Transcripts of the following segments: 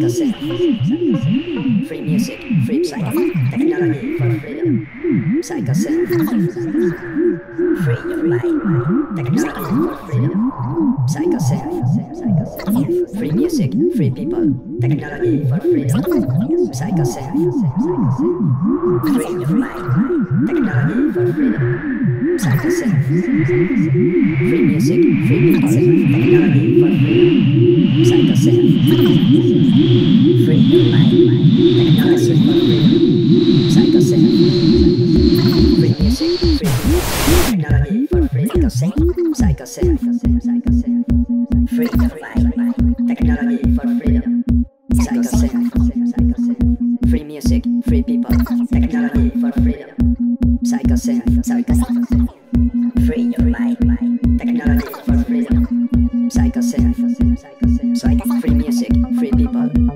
cassette. Free music, free psychedelic technology for freedom. Psychoset, free your mind, technology for freedom. Psychoset, free music, free people, technology for freedom. Psychoset, free your mind, technology for freedom. Practicing. Free music, free practicing. Practicing. Free your mind, mind. Technology for freedom. Practicing. Free music, free technology for free. Practicing. Practicing. Free your mind, mind. Technology for free. Free People.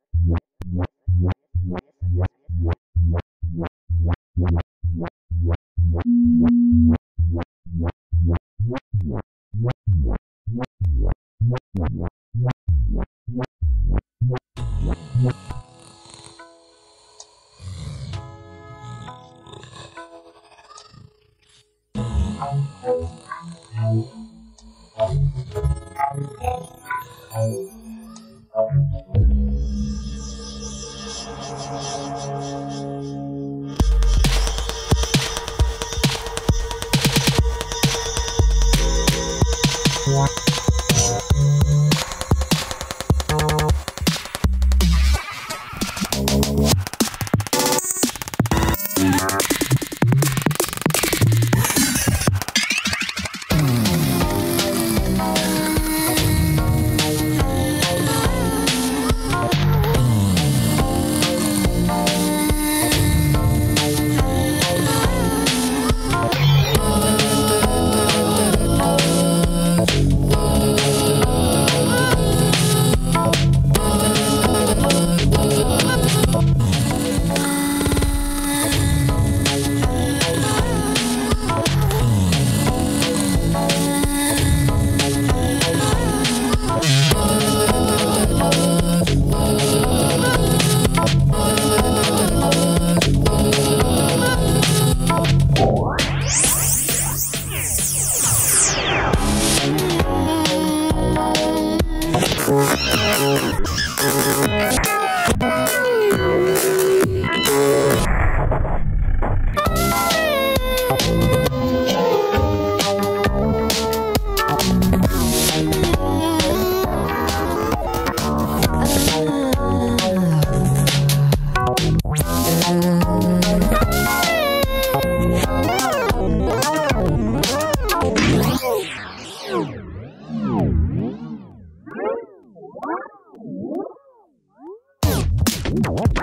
I'm